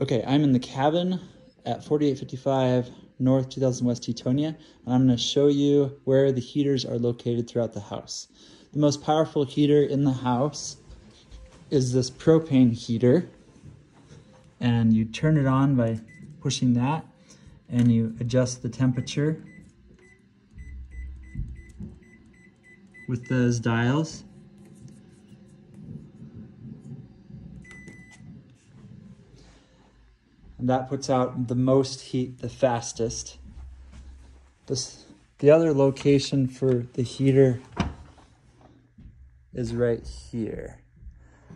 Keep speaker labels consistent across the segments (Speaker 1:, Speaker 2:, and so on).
Speaker 1: Okay, I'm in the cabin at 4855 North 2000 West Tetonia, and I'm going to show you where the heaters are located throughout the house. The most powerful heater in the house is this propane heater, and you turn it on by pushing that, and you adjust the temperature with those dials. And that puts out the most heat the fastest. This, the other location for the heater is right here.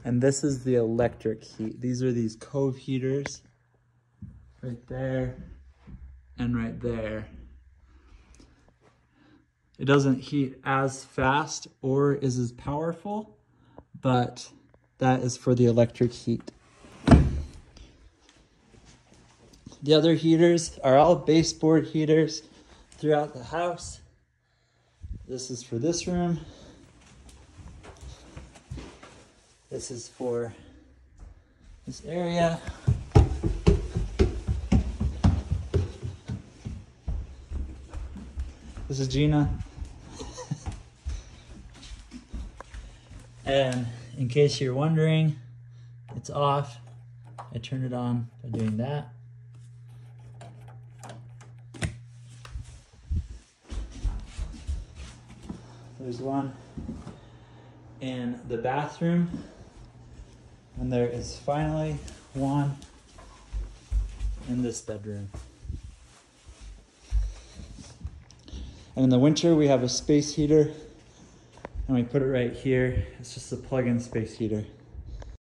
Speaker 1: And this is the electric heat. These are these cove heaters right there and right there. It doesn't heat as fast or is as powerful, but that is for the electric heat. The other heaters are all baseboard heaters throughout the house. This is for this room. This is for this area. This is Gina. and in case you're wondering, it's off. I turn it on by doing that. There's one in the bathroom. And there is finally one in this bedroom. And in the winter, we have a space heater and we put it right here. It's just a plug-in space heater.